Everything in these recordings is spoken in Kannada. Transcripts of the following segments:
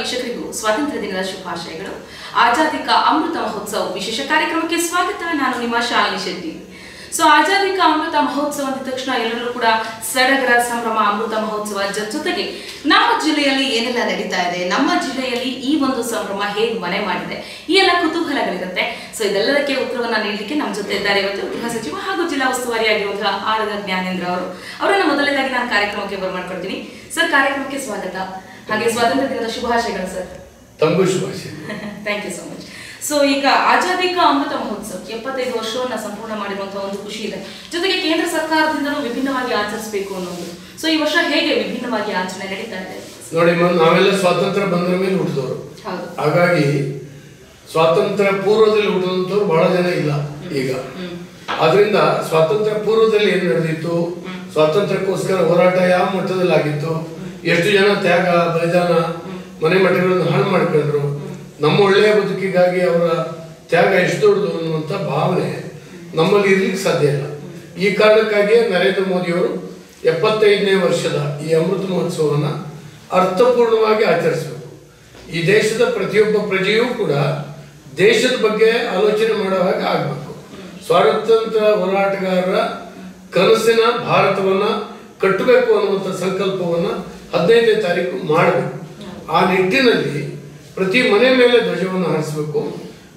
ವೀಕ್ಷಕರಿಗೂ ಸ್ವಾತಂತ್ರ್ಯ ದಿನದ ಶುಭಾಶಯಗಳು. ಆಜಾದಿ ಕಾ ಅಮೃತ ಮಹೋತ್ಸವ ವಿಶೇಷ ಕಾರ್ಯಕ್ರಮಕ್ಕೆ ಸ್ವಾಗತ. ನಾನು ನಿಮ್ಮ ಶಾಲಿನಿ ಶೆಟ್ಟಿ. ಸೊ ಆಜಾದಿ ಕಾ ಅಮೃತ ಮಹೋತ್ಸವ ಅಂದ ತಕ್ಷಣ ಎಲ್ಲರೂ ಕೂಡ ಸಡಗರ ಸಂಭ್ರಮ ಅಮೃತ ಮಹೋತ್ಸವ ಜೊತೆ ಜೊತೆಗೆ ನಮ್ಮ ಜಿಲ್ಲೆಯಲ್ಲಿ ಏನೆಲ್ಲ ನಡೀತಾ ಇದೆ? ನಮ್ಮ ಜಿಲ್ಲೆಯಲ್ಲಿ ಈ ಒಂದು ಸಂಭ್ರಮ ಹೇಗೆ ಮನೆ ಮಾಡಿದೆ? ಈ ಎಲ್ಲ ಕುತೂಹಲಗಳಿರುತ್ತೆ. ಸೊ ಇದೆಲ್ಲದಕ್ಕೆ ಉತ್ತರವನ್ನ ನೀಡಲಿಕ್ಕೆ ನಮ್ಮ ಜೊತೆ ಇದ್ದಾರೆ ಇವತ್ತು ಗೃಹ ಸಚಿವ ಹಾಗೂ ಜಿಲ್ಲಾ ಉಸ್ತುವಾರಿಯಾಗಿರುವಂತಹ ಆರದ ಜ್ಞಾನೇಂದ್ರ ಅವರು. ಅವರನ್ನ ಮೊದಲನೇದಾಗಿ ನಾನು ಕಾರ್ಯಕ್ರಮಕ್ಕೆ ಬರಮಾಡ್ಕೊಳ್ತೀನಿ ಸರ್ ಕಾರ್ಯಕ್ರಮಕ್ಕೆ ಸ್ವಾಗತ. ಹಾಗೆ ಸ್ವಾತಂತ್ರ್ಯ ದಿನದ ಶುಭಾಶಯಗಳು ಸರ್ ತಮಗೂ ಶುಭಾಶಯ. Thank you so much so ಈಗ ಆಜಾದಿ ಕಾ ಅಮೃತ ಮಹೋತ್ಸವ ಎಪ್ಪತ್ತೈದು ವರ್ಷವನ್ನ ಸಂಪೂರ್ಣ ಮಾಡಿರುವಂತಹ ಒಂದು ಖುಷಿ ಇದೆ. ಜೊತೆಗೆ ಕೇಂದ್ರ ಸರ್ಕಾರದಿಂದಲೂ ವಿಭಿನ್ನವಾಗಿ ಆಚರಿಸಬೇಕು ಅನ್ನೋದು. ಸೊ ಈ ವರ್ಷ ಹೇಗೆ ವಿಭಿನ್ನವಾಗಿ ಆಚರಣೆ ನಡೀತಾ ಇದೆ? ನೋಡಿ ನಾವೆಲ್ಲ ಸ್ವಾತಂತ್ರ್ಯ ಬಂದ್ರ ಮೇಲೆ ಹುಟ್ಟಿದವರು ಹಾಗಾಗಿ ಸ್ವಾತಂತ್ರ್ಯ ಪೂರ್ವದಲ್ಲಿ ಹುಟ್ಟಿದಂತವ್ರು ಬಹಳ ಜನ ಇಲ್ಲ ಈಗ. ಅದರಿಂದ ಆದ್ರಿಂದ ಸ್ವಾತಂತ್ರ್ಯ ಪೂರ್ವದಲ್ಲಿ ಏನ್ ನಡೆದಿತ್ತು? ಸ್ವಾತಂತ್ರ್ಯಕ್ಕೋಸ್ಕರ ಹೋರಾಟ ಯಾವ ಮಟ್ಟದಲ್ಲಿ ಆಗಿತ್ತು ಎಷ್ಟು ಜನ ತ್ಯಾಗ ಬಲಿದಾನ ಮನೆ ಮಠಗಳನ್ನು ಹಾಳು ಮಾಡ್ಕೊಂಡ್ರು? ನಮ್ಮ ಒಳ್ಳೆಯ ಬದುಕಿಗಾಗಿ ಅವರ ತ್ಯಾಗ ಎಷ್ಟು ದೊಡ್ಡದು ಅನ್ನುವಂಥ ಭಾವನೆ ನಮ್ಮಲ್ಲಿ ಇರ್ಲಿಕ್ಕೆ ಸಾಧ್ಯ ಇಲ್ಲ. ಈ ಕಾರಣಕ್ಕಾಗಿಯೇ ನರೇಂದ್ರ ಮೋದಿಯವರು ಎಪ್ಪತ್ತೈದನೇ ವರ್ಷದ ಈ ಅಮೃತ ಮಹೋತ್ಸವವನ್ನ ಅರ್ಥಪೂರ್ಣವಾಗಿ ಆಚರಿಸಬೇಕು. ಈ ದೇಶದ ಪ್ರತಿಯೊಬ್ಬ ಪ್ರಜೆಯೂ ಕೂಡ ದೇಶದ ಬಗ್ಗೆ ಆಲೋಚನೆ ಮಾಡೋ ಹಾಗೆ ಆಗಬೇಕು. ಸ್ವಾತಂತ್ರ್ಯ ಹೋರಾಟಗಾರರ ಕನಸಿನ ಭಾರತವನ್ನು ಕಟ್ಟಬೇಕು ಅನ್ನುವಂಥ ಸಂಕಲ್ಪವನ್ನು ಹದಿನೈದನೇ ತಾರೀಕು ಮಾಡಬೇಕು. ಆ ನಿಟ್ಟಿನಲ್ಲಿ ಪ್ರತಿ ಮನೆ ಮೇಲೆ ಧ್ವಜವನ್ನು ಹಾರಿಸಬೇಕು.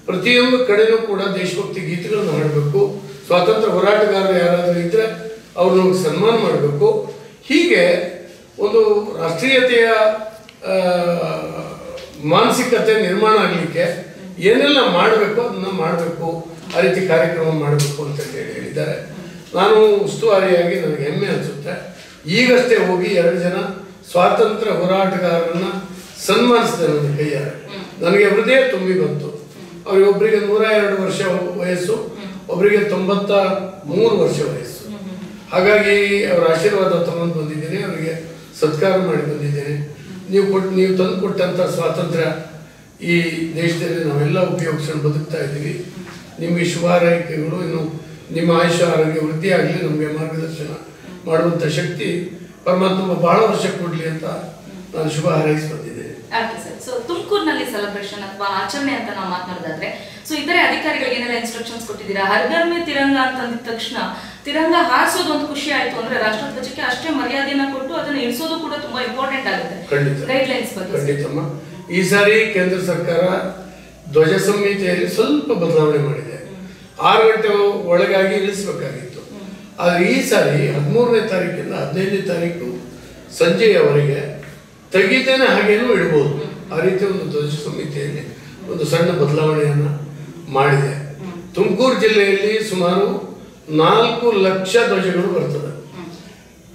ಪ್ರತಿಯೊಂದು ಕಡೆಯೂ ಕೂಡ ದೇಶಭಕ್ತಿ ಗೀತೆಗಳನ್ನು ಹಾಡಬೇಕು. ಸ್ವಾತಂತ್ರ್ಯ ಹೋರಾಟಗಾರರು ಯಾರಾದರೂ ಇದ್ರೆ ಅವ್ರನ್ನ ಸನ್ಮಾನ ಮಾಡಬೇಕು. ಹೀಗೆ ಒಂದು ರಾಷ್ಟ್ರೀಯತೆಯ ಮಾನಸಿಕತೆ ನಿರ್ಮಾಣ ಆಗಲಿಕ್ಕೆ ಏನೆಲ್ಲ ಮಾಡಬೇಕು ಅದನ್ನು ಮಾಡಬೇಕು, ಆ ರೀತಿ ಕಾರ್ಯಕ್ರಮ ಮಾಡಬೇಕು ಅಂತ ಹೇಳಿ ಹೇಳಿದ್ದಾರೆ. ನಾನು ಉಸ್ತುವಾರಿಯಾಗಿ ನನಗೆ ಹೆಮ್ಮೆ ಅನಿಸುತ್ತೆ. ಈಗಷ್ಟೇ ಹೋಗಿ ಎರಡು ಜನ ಸ್ವಾತಂತ್ರ್ಯ ಹೋರಾಟಗಾರರನ್ನ ಸನ್ಮಾನಿಸಿದೆ ನನ್ನ ಕೈಯಾರೆ ನನಗೆ ಹೃದಯ ತುಂಬಿ ಬಂತು. ಅವರಿಗೊಬ್ಬರಿಗೆ ನೂರ ಎರಡು ವರ್ಷ ವಯಸ್ಸು ಒಬ್ಬರಿಗೆ ತೊಂಬತ್ತ ಮೂರು ವರ್ಷ ವಯಸ್ಸು. ಹಾಗಾಗಿ ಅವರ ಆಶೀರ್ವಾದ ತಗೊಂಡು ಬಂದಿದ್ದೀನಿ ಅವರಿಗೆ ಸತ್ಕಾರ ಮಾಡಿ ಬಂದಿದ್ದೀನಿ. ನೀವು ಕೊಟ್ಟು ನೀವು ತಂದು ಕೊಟ್ಟಂಥ ಸ್ವಾತಂತ್ರ್ಯ ಈ ದೇಶದಲ್ಲಿ ನಾವೆಲ್ಲ ಉಪಯೋಗಿಸ್ಕೊಂಡು ಬದುಕ್ತಾ ಇದ್ದೀವಿ. ನಿಮಗೆ ಶುಭ ಹಾರೈಕೆಗಳು ಇನ್ನು ನಿಮ್ಮ ಆಯುಷ ಆರೋಗ್ಯ ವೃದ್ಧಿ ಆಗಲಿ ನಮಗೆ ಮಾರ್ಗದರ್ಶನ ಮಾಡುವಂಥ ಶಕ್ತಿ ಪರಮಾತ್ಮ ಭಾಳ ವರ್ಷ ಕೊಡಲಿ ಅಂತ ನಾನು ಶುಭ ಹಾರೈಸಿ ಬಂದಿದ್ದೇನೆ ಓಕೆ ಸರ್ ಸೊ ತುಮಕೂರಿನಲ್ಲಿ ಸೆಲೆಬ್ರೇಷನ್ ಅಥವಾ ಆಚರಣೆ ಅಂತ ನಾವು ಮಾತನಾಡೋದಾದ್ರೆ ಸೊ ಇತರೆ ಅಧಿಕಾರಿಗಳಿಗೆ ಏನೆಲ್ಲ ಇನ್ಸ್ಟ್ರಕ್ಷನ್ಸ್ ಕೊಟ್ಟಿದ್ದೀರಾ? ಹರ್ಗರ್ ಮೇ ತಿರಂಗ ಅಂತ ಅಂದಿದ ತಕ್ಷಣ ತಿರಂಗ ಹಾರಿಸೋದು ಒಂದು ಖುಷಿ ಆಯ್ತು ಅಂದ್ರೆ ರಾಷ್ಟ್ರಧ್ವಜಕ್ಕೆ ಅಷ್ಟೇ ಮರ್ಯಾದೆಯನ್ನ ಕೊಟ್ಟು ಅದನ್ನ ಇಳಿಸೋದು ಕೂಡ ತುಂಬಾ ಇಂಪಾರ್ಟೆಂಟ್ ಆಗುತ್ತೆ. ಗೈಡ್ ಲೈನ್ಸ್ ಬಗ್ಗೆ. ಈ ಸಾರಿ ಕೇಂದ್ರ ಸರ್ಕಾರ ಧ್ವಜ ಸಂಹಿತೆಯಲ್ಲಿ ಸ್ವಲ್ಪ ಬದಲಾವಣೆ ಮಾಡಿದೆ. ಆರು ಗಂಟೆ ಒಳಗಾಗಿ ಇಳಿಸಬೇಕಾಗಿತ್ತು ಆದರೆ ಈ ಸಾರಿ ಹದಿಮೂರನೇ ತಾರೀಕಿಂದ ಹದಿನೈದನೇ ತಾರೀಕು ಸಂಜೆಯವರೆಗೆ ತೆಗಿತೇನೆ ಹಾಗೇನು ಇಡ್ಬೋದು. ಆ ರೀತಿ ಒಂದು ಧ್ವಜ ಸಮಿತಿಯಲ್ಲಿ ಒಂದು ಸಣ್ಣ ಬದಲಾವಣೆಯನ್ನ ಮಾಡಿದೆ. ತುಮಕೂರು ಜಿಲ್ಲೆಯಲ್ಲಿ ಸುಮಾರು ನಾಲ್ಕು ಲಕ್ಷ ಧ್ವಜಗಳು ಬರ್ತದೆ.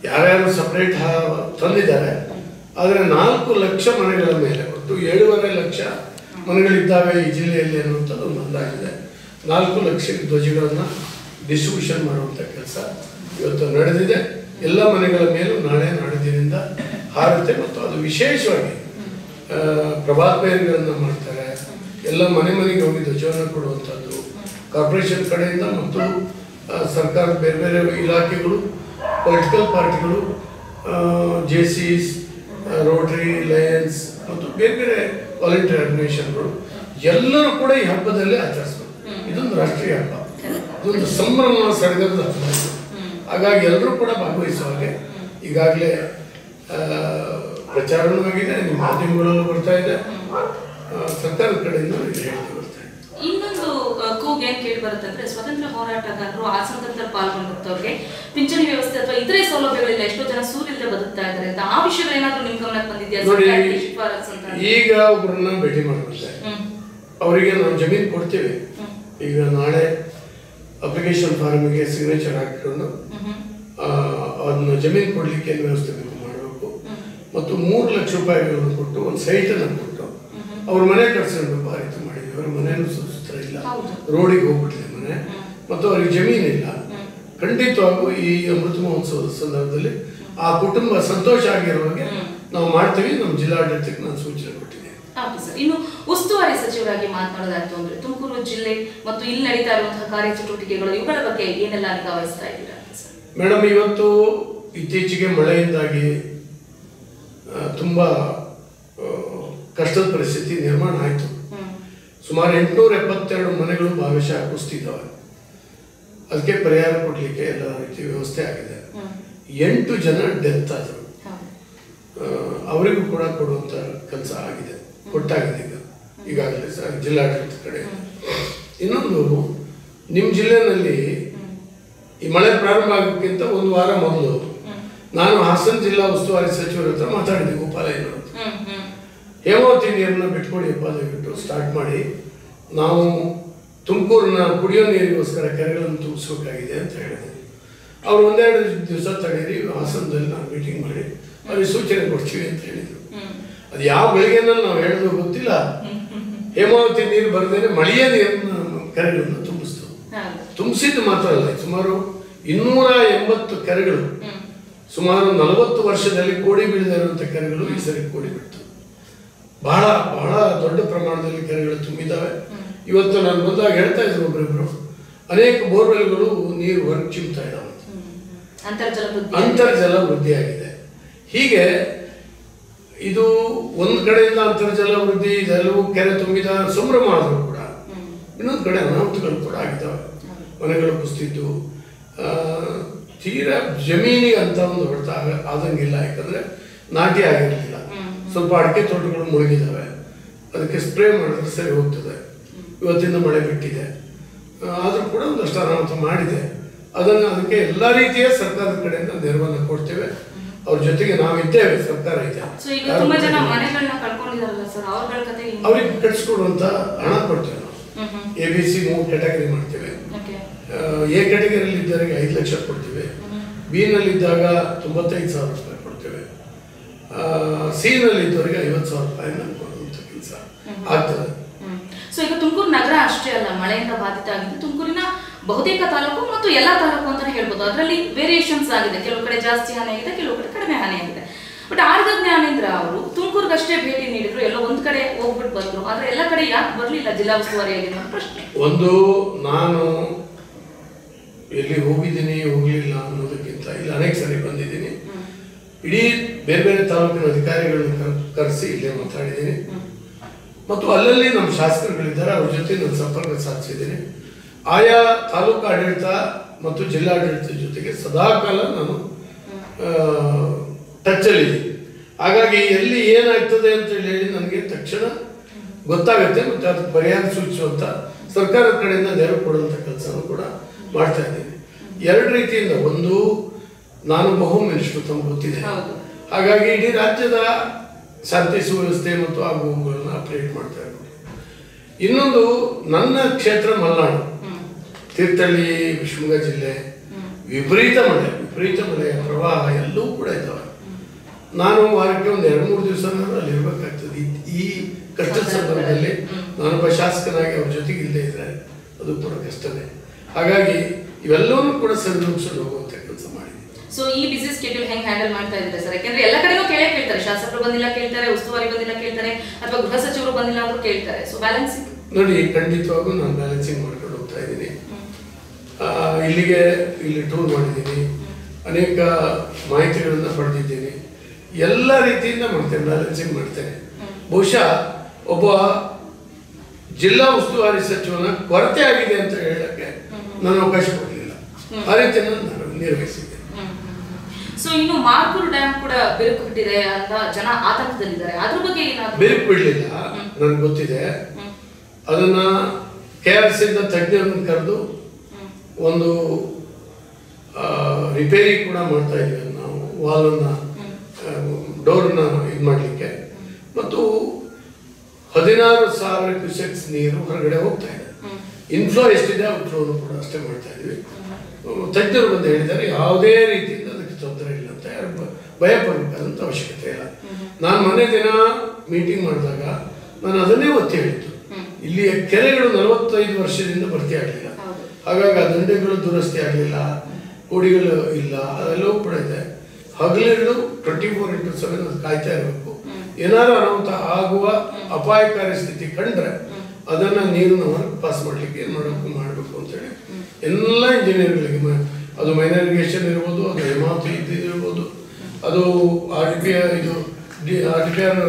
ಯಾರ್ಯಾರು ಸಪರೇಟ್ ತಂದಿದ್ದಾರೆ, ಆದರೆ ನಾಲ್ಕು ಲಕ್ಷ ಮನೆಗಳ ಮೇಲೆ ಒಟ್ಟು ಏಳುವರೆ ಲಕ್ಷ ಮನೆಗಳಿದ್ದಾವೆ ಈ ಜಿಲ್ಲೆಯಲ್ಲಿ ಅನ್ನುವಂಥದ್ದು ಒಂದು ಅಂದಾಜಿದೆ. ನಾಲ್ಕು ಲಕ್ಷ ಧ್ವಜಗಳನ್ನು ಡಿಸ್ಟ್ರಿಬ್ಯೂಷನ್ ಮಾಡುವಂಥ ಕೆಲಸ ಇವತ್ತು ನಡೆದಿದೆ. ಎಲ್ಲ ಮನೆಗಳ ಮೇಲೂ ನಾಳೆ ನಾಡಿದ್ದಿನಿಂದ ಹಾರುತ್ತೆ ಮತ್ತು ಅದು ವಿಶೇಷವಾಗಿ ಪ್ರಭಾತ ಬೇರಿಗಳನ್ನು ಮಾಡ್ತಾರೆ. ಎಲ್ಲ ಮನೆ ಮನೆಗೆ ಹೋಗಿ ಧ್ವಜವನ್ನು ಕೊಡುವಂಥದ್ದು ಕಾರ್ಪೊರೇಷನ್ ಕಡೆಯಿಂದ ಮತ್ತು ಸರ್ಕಾರ ಸರ್ಕಾರದ ಬೇರೆ ಬೇರೆ ಇಲಾಖೆಗಳು ಪೊಲಿಟಿಕಲ್ ಪಾರ್ಟಿಗಳು ಜೆ ಸಿಸ್ ರೋಟ್ರಿ ಲಯನ್ಸ್ ಮತ್ತು ಬೇರೆ ಬೇರೆ ವಾಲಂಟಿಯರ್ ಆರ್ಗನೈಸೇಷನ್ಗಳು ಎಲ್ಲರೂ ಕೂಡ ಈ ಹಬ್ಬದಲ್ಲಿ ಆಚರಿಸ್ಬೇಕು. ಇದೊಂದು ರಾಷ್ಟ್ರೀಯ ಹಬ್ಬ. ಇದೊಂದು ಸಂಭ್ರಮ ಸಡಗರದ ಹಬ್ಬ. ಹಾಗಾಗಿ ಎಲ್ಲರೂ ಕೂಡ ಭಾಗವಹಿಸುವ ಹಾಗೆ ಈಗಾಗಲೇ ಪ್ರಚಾರನೂ ಆಗಿದೆ ನಿಮ್ಮ ಮಾಧ್ಯಮಗಳಲ್ಲೂ ಬರ್ತಾ ಇದೆ. ಸರ್ಕಾರದ ಕಡೆಯಿಂದ ಬರ್ತಾ ಇದೆ. ಇನ್ನೊಂದು ಕೂಗ್ ಏನ್ ಕೇಳಿ ಬರುತ್ತೆ ಅಂದ್ರೆ ಸ್ವತಂತ್ರ ಹೋರಾಟಗಾರರು ಆ ಸಂದರ್ಭದಲ್ಲಿ ಪಾಲ್ಗೊಂಡವ್ರಿಗೆ ಪಿಂಚಣಿ ವ್ಯವಸ್ಥೆ ಅಥವಾ ಇತರೆ ಸೌಲಭ್ಯಗಳಿಲ್ಲ ಎಷ್ಟೋ ಜನ ಸೂರಿಲ್ಲದೆ ಬದುಕ್ತಾ ಇದ್ದಾರೆ ಅಂತ. ಆ ವಿಷಯಗಳೇನಾದ್ರೂ ನಿಮ್ ಗಮನಕ್ಕೆ ಬಂದಿದ್ಯಾ? ಈಗ ಒಬ್ಬರನ್ನ ಭೇಟಿ ಮಾಡ್ತಾರೆ ಅವರಿಗೆ ನಾವು ಜಮೀನು ಕೊಡ್ತೀವಿ. ಈಗ ನಾಳೆ ಅಪ್ಲಿಕೇಶನ್ ಫಾರ್ಮಿಗೆ ಸಿಗ್ನೇಚರ್ ಹಾಕಿಕೊಂಡು ಅದನ್ನ ಜಮೀನು ಕೊಡ್ಲಿಕ್ಕೆ ಏನು ವ್ಯವಸ್ಥೆ ಬೇಕು? ಮತ್ತು ಮೂರು ಲಕ್ಷ ರೂಪಾಯಿಗಳನ್ನು ಕೊಟ್ಟು ಒಂದು ಸೈಟನ್ನು ಕೊಟ್ಟು ಅವ್ರ ಮನೆ ಆ ಮಾಡಿ ಮಾಡಿದ್ವಿ. ಅವ್ರ ಮನೆಯೂ ಸುಸ್ತರ ಇಲ್ಲ. ರೋಡಿಗೆ ಹೋಗ್ಬಿಟ್ಟಿದೆ ಮನೆ. ಮತ್ತು ಅವ್ರಿಗೆ ಜಮೀನಿಲ್ಲ ಖಂಡಿತವಾಗೂ ಈ ಅಮೃತ ಮಹೋತ್ಸವದ ಸಂದರ್ಭದಲ್ಲಿ ಆ ಕುಟುಂಬ ಸಂತೋಷ ಆಗಿರೋ ಹಾಗೆ ನಾವು ಮಾಡ್ತೀವಿ. ನಮ್ಮ ಜಿಲ್ಲಾಡಳಿತಕ್ಕೆ ನಾನು ಸೂಚನೆ ಕೊಟ್ಟಿದ್ದೇನೆ. ಇನ್ನು ಉಸ್ತುವಾರಿ ಸಚಿವರಾಗಿ ಮಾತನಾಡೋದಾಯ್ತು ಅಂದ್ರೆ ತುಮಕೂರು ಜಿಲ್ಲೆ ಮತ್ತು ಇಲ್ಲಿ ನಡೀತಾ ಇರುವಂತಹ ಕಾರ್ಯಚಟುವಟಿಕೆಗಳು ಇವುಗಳ ಬಗ್ಗೆ ಏನೆಲ್ಲ ನಿಗಾ ವಹಿಸ್ತಾ ಇದ್ದೀರಾ ಮೇಡಮ್ ಇವತ್ತು ಇತ್ತೀಚೆಗೆ ಮಳೆಯಿಂದಾಗಿ ತುಂಬ ಕಷ್ಟದ ಪರಿಸ್ಥಿತಿ ನಿರ್ಮಾಣ ಆಯಿತು. ಸುಮಾರು ಎಂಟುನೂರ ಎಪ್ಪತ್ತೆರಡು ಮನೆಗಳು ಭಾಗಶಃ ಕುಸ್ತಿದ್ದಾವೆ ಅದಕ್ಕೆ ಪರಿಹಾರ ಕೊಡಲಿಕ್ಕೆ ಎಲ್ಲ ರೀತಿ ವ್ಯವಸ್ಥೆ ಆಗಿದೆ. ಎಂಟು ಜನ ಡೆತ್ ಆದರು. ಅವರಿಗೂ ಕೂಡ ಕೊಡುವಂಥ ಕೆಲಸ ಆಗಿದೆ, ಕೊಟ್ಟಾಗಿದೆ ಈಗ. ಈಗಾಗಲೇ ಸರ್ ಜಿಲ್ಲಾಡಳಿತ ಕಡೆ. ಇನ್ನೊಂದು ನಿಮ್ಮ ಜಿಲ್ಲೆನಲ್ಲಿ ಈ ಮಳೆ ಪ್ರಾರಂಭ ಆಗೋಕ್ಕಿಂತ ಒಂದು ವಾರ ಮೊದಲು ನಾನು ಹಾಸನ ಜಿಲ್ಲಾ ಉಸ್ತುವಾರಿ ಸಚಿವರ ಹತ್ರ ಮಾತಾಡಿದೆ ಗೋಪಾಲಯ್ಯನ ಹೇಮಾವತಿ ನೀರನ್ನ ಬಿಟ್ಕೊಡಿಯಪ್ಪ ದಯವಿಟ್ಟು ಸ್ಟಾರ್ಟ್ ಮಾಡಿ ನಾವು ತುಮಕೂರಿನ ಕುಡಿಯೋ ನೀರಿಗೋಸ್ಕರ ಕೆರೆಗಳನ್ನು ತುಂಬಿಸ್ಬೇಕಾಗಿದೆ ಅಂತ ಹೇಳಿದೆ ಅವ್ರು ಒಂದೆರಡು ದಿವಸ ತಡೀರಿ ಹಾಸನದಲ್ಲಿ ನಾವು ಮೀಟಿಂಗ್ ಮಾಡಿ ಅವ್ರಿಗೆ ಸೂಚನೆ ಕೊಡ್ತೀವಿ ಅಂತ ಹೇಳಿದರು. ಅದು ಯಾವ ಬೆಳಿಗ್ಗೆನಲ್ಲಿ ನಾವು ಹೇಳಿದ್ರು ಗೊತ್ತಿಲ್ಲ. ಹೇಮಾವತಿ ನೀರು ಬರದೇನೆ ಮಳೆಯ ನೀರನ್ನ ಕೆರೆಗಳನ್ನು ತುಂಬಿಸ್ತು. ತುಂಬಿಸಿದ್ದು ಮಾತ್ರ ಅಲ್ಲ ಸುಮಾರು ಇನ್ನೂರ ಎಂಬತ್ತು ಕೆರೆಗಳು ಸುಮಾರು ನಲವತ್ತು ವರ್ಷದಲ್ಲಿ ಕೋಡಿ ಬೀಳದಿರುವಂತಹ ಕೆರೆಗಳು ಈ ಸರಿ ಕೋಡಿ ಬಿಡ್ತು ಬಹಳ ಬಹಳ ದೊಡ್ಡ ಪ್ರಮಾಣದಲ್ಲಿ ಕೆರೆಗಳು ತುಂಬಿದ್ದಾವೆ. ಇವತ್ತು ನಾನು ಬಂದಾಗ ಹೇಳ್ತಾ ಇದ್ರು ಒಬ್ಬರಿಬ್ರು ಅನೇಕ ಬೋರ್ವೆಲ್ಗಳು ನೀರು ಹೊರಗೆ ಚಿಮ್ತಾ ಇದ್ದಾವೆ ಅಂತರ್ಜಲ ವೃದ್ಧಿ ಅಂತರ್ಜಲ ವೃದ್ಧಿಯಾಗಿದೆ ಹೀಗೆ ಇದು ಒಂದು ಕಡೆಯಿಂದ ಅಂತರ್ಜಲ ವೃದ್ಧಿ ಇದೆಲ್ಲವೂ ಕೆರೆ ತುಂಬಿದ ಸಂಭ್ರಮ ಆದರೂ ಕೂಡ ಇನ್ನೊಂದು ಕಡೆ ಅನಾಹುತಗಳು ಕೂಡ ಆಗಿದ್ದಾವೆ. ಮನೆಗಳು ಕುಸಿದಿದ್ದು ತೀರಾ ಜಮೀನಿಗೆ ಅಂತ ಒಂದು ಹೊಡ್ತಾರೆ ಆದಂಗಿಲ್ಲ ಯಾಕಂದ್ರೆ ನಾಟಿ ಆಗಿರಲಿಲ್ಲ. ಸ್ವಲ್ಪ ಅಡಿಕೆ ತೋಟಗಳು ಮುಳುಗಿದ್ದಾವೆ ಅದಕ್ಕೆ ಸ್ಪ್ರೇ ಮಾಡಿದ್ರೆ ಸರಿ ಹೋಗ್ತದೆ. ಇವತ್ತಿಂದ ಮಳೆ ಬಿಟ್ಟಿದೆ. ಆದರೂ ಕೂಡ ಒಂದಷ್ಟು ಅನಾಹುತ ಮಾಡಿದೆ. ಅದನ್ನು ಅದಕ್ಕೆ ಎಲ್ಲ ರೀತಿಯ ಸರ್ಕಾರದ ಕಡೆಯಿಂದ ನೆರವನ್ನು ಕೊಡ್ತೇವೆ. ಅವ್ರ ಜೊತೆಗೆ ನಾವಿದ್ದೇವೆ ಸರ್ಕಾರ ಇದೆ? ಅವ್ರಿಗೆ ಕಟ್ಸ್ಕೊಡುವಂತ ಹಣ ಕೊಡ್ತೇವೆ ನಾವು. ಎ ಬಿ ಸಿ ಮೂರು ಕ್ಯಾಟಗರಿ ಮಾಡ್ತೇವೆ. ಎ ಕ್ಯಾಟಗರಿಯಲ್ಲಿ ಇದ್ದವರಿಗೆ ಐದು ಲಕ್ಷ ಕೊಡ್ತೀವಿ. ಬಿ ನಲ್ಲಿದ್ದಾಗ ತೊಂಬತ್ತೈದು ಸಾವಿರ ರೂಪಾಯಿ ಕೊಡ್ತೇವೆ. ಸಿ ನಲ್ಲಿ ಇದ್ದವರಿಗೆ ಐವತ್ತು ಸಾವಿರ ರೂಪಾಯಿ ಕೊಡುವಂಥ ಕೆಲಸ ಆಗ್ತದೆ. ಸೊ ಈಗ ತುಮಕೂರು ನಗರ ಅಷ್ಟೇ ಅಲ್ಲ ಮಳೆಯಿಂದ ಬಾಧಿತ ಆಗಿದೆ ತುಮಕೂರಿನ ಬಹುತೇಕ ತಾಲೂಕು ಮತ್ತು ಎಲ್ಲ ತಾಲೂಕು ಅಂತ ಹೇಳ್ಬೋದು. ಅದರಲ್ಲಿ ವೇರಿಯೇಷನ್ಸ್ ಆಗಿದೆ. ಕೆಲವು ಕಡೆ ಜಾಸ್ತಿ ಹಾನಿ ಆಗಿದೆ ಕೆಲವು ಕಡೆ ಕಡಿಮೆ ಹಾನಿ ಆಗಿದೆ. ಬಟ್ ಆರ್ಗ ಜ್ಞಾನೇಂದ್ರ ಅವರು ತುಮಕೂರಿಗಷ್ಟೇ ಭೇಟಿ ನೀಡಿದ್ರು. ಎಲ್ಲ ಒಂದ್ ಕಡೆ ಹೋಗ್ಬಿಟ್ಟು ಬಂದ್ರು. ಆದ್ರೆ ಎಲ್ಲ ಕಡೆ ಯಾಕೆ ಬರ್ಲಿಲ್ಲ ಜಿಲ್ಲಾ ಉಸ್ತುವಾರಿಯಾಗಿ ಅನ್ನೋ ಪ್ರಶ್ನೆ. ಒಂದು ನಾನು ಎಲ್ಲಿ ಹೋಗಿದ್ದೀನಿ, ಹೋಗಲಿಲ್ಲ ಅನ್ನೋದಕ್ಕಿಂತ ಇಲ್ಲಿ ಅನೇಕ ಸರಿ ಬಂದಿದ್ದೀನಿ. ಇಡೀ ಬೇರೆ ಬೇರೆ ತಾಲೂಕಿನ ಅಧಿಕಾರಿಗಳನ್ನ ಕರ್- ಕರೆಸಿ ಇಲ್ಲೇ ಮಾತಾಡಿದ್ದೀನಿ. ಮತ್ತು ಅಲ್ಲಲ್ಲಿ ನಮ್ಮ ಶಾಸಕರುಗಳಿದ್ದಾರೆ, ಅವ್ರ ಜೊತೆ ನಾನು ಸಂಪರ್ಕ ಸಾಧಿಸಿದ್ದೀನಿ. ಆಯಾ ತಾಲೂಕು ಆಡಳಿತ ಮತ್ತು ಜಿಲ್ಲಾಡಳಿತದ ಜೊತೆಗೆ ಸದಾಕಾಲ ನಾನು ಟಚ್ಚಲ್ಲಿದ್ದೀನಿ. ಹಾಗಾಗಿ ಎಲ್ಲಿ ಏನಾಗ್ತದೆ ಅಂತ ಹೇಳಿ ನನಗೆ ತಕ್ಷಣ ಗೊತ್ತಾಗುತ್ತೆ, ಮತ್ತು ಅದಕ್ಕೆ ಪರಿಹಾರ ಸೂಚಿಸುವಂಥ ಸರ್ಕಾರದ ಕಡೆಯಿಂದ ನೆರವು ಕೊಡುವಂಥ ಕೆಲಸನೂ ಕೂಡ ಮಾಡ್ತಾ ಇದ್ದೀನಿ. ಎರಡು ರೀತಿಯಿಂದ ಒಂದು ನಾನು ಬಹು ಮಿನಿಸ್ಟ್ರು ತಮ್ಗೆ ಗೊತ್ತಿದೆ. ಹಾಗಾಗಿ ಇಡೀ ರಾಜ್ಯದ ಶಾಂತಿ ಸುವ್ಯವಸ್ಥೆ ಮತ್ತು ಆಗುಗಳನ್ನು ಅಪ್ಡೇಟ್ ಮಾಡ್ತಾ ಇರ್ಬೋದು ಇನ್ನೊಂದು ನನ್ನ ಕ್ಷೇತ್ರ ಮಲ್ನಾಡು. ತೀರ್ಥಹಳ್ಳಿ ಶಿವಮೊಗ್ಗ ಜಿಲ್ಲೆ ವಿಪರೀತ ಮಳೆ ವಿಪರೀತ ಮಳೆ ಪ್ರವಾಹ ಎಲ್ಲವೂ ಕೂಡ ಇದ್ದಾವೆ. ನಾನು ವಾರಕ್ಕೆ ಒಂದು ಎರಡು ಮೂರು ದಿವಸ ಅಲ್ಲಿ ಇರಬೇಕಾಗ್ತದೆ. ಈ- ಕಷ್ಟದ ಸಂದರ್ಭದಲ್ಲಿ ನಾನೊಬ್ಬ ಶಾಸಕನಾಗಿ ಅವ್ರ ಜೊತೆಗೆ ಇಲ್ಲದೆ ಇದ್ರೆ ಅದು ಕೂಡ ಕಷ್ಟನೇ ಹಾಗಾಗಿ ಇವೆಲ್ಲವನ್ನೂ ಕೂಡ ಸರಿದೂಗಿಸಲು ಹೋಗುವಂತ ಕೆಲಸ ಮಾಡಿ. ಸೊ ಈ ಬಿಸಿ ಸ್ಕೆಡ್ಯೂಲ್ ಹೆಂಗ್ ಹ್ಯಾಂಡಲ್ ಮಾಡ್ತಾ ಇದ್ದಾರೆ ಸರ್ ಯಾಕಂದ್ರೆ ಎಲ್ಲ ಕಡೆನೂ ಕೇಳೇ ಕೇಳ್ತಾರೆ. ಶಾಸಕರು ಬಂದಿಲ್ಲ ಕೇಳ್ತಾರೆ ಉಸ್ತುವಾರಿ ಬಂದಿಲ್ಲ ಕೇಳ್ತಾರೆ ಅಥವಾ ಗೃಹ ಸಚಿವರು ಬಂದಿಲ್ಲ ಅಂದ್ರೂ ಕೇಳ್ತಾರೆ. ಸೊ ಬ್ಯಾಲೆನ್ಸಿಂಗ್ ನೋಡಿ ಖಂಡಿತವಾಗೂ ನಾನು ಬ್ಯಾಲೆನ್ಸಿಂಗ್ ಮಾಡ್ಕೊಂಡು ಹೋಗ್ತಾ ಇದ್ದೀನಿ. ಇಲ್ಲಿಗೆ ಇಲ್ಲಿ ಟೂರ್ ಮಾಡಿದ್ದೀನಿ. ಅನೇಕ ಮಾಹಿತಿಗಳನ್ನು ಪಡೆದಿದ್ದೀನಿ. ಎಲ್ಲ ರೀತಿಯಿಂದ ಮಾಡ್ತೇನೆ ಬ್ಯಾಲೆನ್ಸಿಂಗ್ ಮಾಡ್ತೇನೆ. ಬಹುಶಃ ಒಬ್ಬ ಜಿಲ್ಲಾ ಉಸ್ತುವಾರಿ ಸಚಿವನ ಕೊರತೆ ಆಗಿದೆ ಅಂತ ಹೇಳಕ್ಕೆ ನಾನು ಅವಕಾಶ ಕೊಡಲಿಲ್ಲ. ಆ ರೀತಿ ನಾನು ನಿರ್ವಹಿಸಿದ್ದೆ. ಸೊ ಇನ್ನು ಮಾರ್ಕೂರ್ ಡ್ಯಾಮ್ ಕೂಡ ಬಿರುಕು ಬಿಟ್ಟಿದೆ ಅಂತ ಜನ ಆತಂಕದಲ್ಲಿದ್ದಾರೆ. ಅದ್ರ ಬಗ್ಗೆ ಏನಾದ್ರು ಬಿರುಕು ಬಿಡಲಿಲ್ಲ. ನನಗೆ ಗೊತ್ತಿದೆ. ಅದನ್ನ ಕೆ ಆರ್ ಸಿಂದ ತಜ್ಞರನ್ನು ಕರೆದು ಒಂದು ರಿಪೇರಿ ಕೂಡ ಮಾಡ್ತಾ ಇದ್ದೀವಿ. ನಾವು ವಾಲನ್ನ ಡೋರ್ನ ಇದು ಮಾಡಲಿಕ್ಕೆ. ಮತ್ತು ಹದಿನಾರು ಸಾವಿರ ಕ್ಯೂಸೆಕ್ಸ್ ನೀರು ಹೊರಗಡೆ ಹೋಗ್ತಾ ಇದೆ. ಇನ್ಫ್ಲೋ ಎಷ್ಟಿದೆ ಔಟ್ಫ್ಲೋನು ಕೂಡ ಅಷ್ಟೇ ಮಾಡ್ತಾ ಇದ್ವಿ. ತಜ್ಞರು ಬಂದು ಹೇಳಿದ್ದಾರೆ ಯಾವುದೇ ರೀತಿಯಿಂದ ಅದಕ್ಕೆ ತೊಂದರೆ ಇಲ್ಲ ಅಂತ ಯಾರು ಭಯ ಪಡಬೇಕಾದಂಥ ಅವಶ್ಯಕತೆ ಇಲ್ಲ. ನಾನು ಮೊನ್ನೆ ದಿನ ಮೀಟಿಂಗ್ ಮಾಡಿದಾಗ ನಾನು ಅದನ್ನೇ ಒತ್ತಿ ಹೇಳಿದ್ದು. ಇಲ್ಲಿಯ ಕೆರೆಗಳು ನಲವತ್ತೈದು ವರ್ಷದಿಂದ ಭರ್ತಿ ಆಗಲಿಲ್ಲ. ಹಾಗಾಗಿ ಆ ದಂಡೆಗಳು ದುರಸ್ತಿ ಆಗಲಿಲ್ಲ ಕೋಡಿಗಳು ಇಲ್ಲ ಅದೆಲ್ಲವೂ ಕೂಡ ಇದೆ. ಹಗಲಿರುಳು ಟ್ವೆಂಟಿ ಫೋರ್ ಇಂಟು ಸೆವೆನ್ ಕಾಯ್ತಾ ಇರಬೇಕು. ಏನಾದ್ರು ಅನಾಹುತ ಆಗುವ ಅಪಾಯಕಾರಿ ಸ್ಥಿತಿ ಕಂಡ್ರೆ ಅದನ್ನ ನೀರನ್ನ ಹೊರಗೆ ಪಾಸ್ ಮಾಡ್ಲಿಕ್ಕೆ ಏನ್ ಮಾಡಬೇಕು ಮಾಡಬೇಕು ಅಂತೇಳಿ. ಎಲ್ಲ ಇಂಜಿನಿಯರ್ಗಳಿಗೆ ಅದು ಮೈನರ್ ಇರಿಗೇಷನ್ ಇರ್ಬೋದು, ಅದು ಹೆಮಾತ್ ಇರ್ಬೋದು, ಅದು ಆರ್ ಟಿ ಪಿ ಇದು D R D P R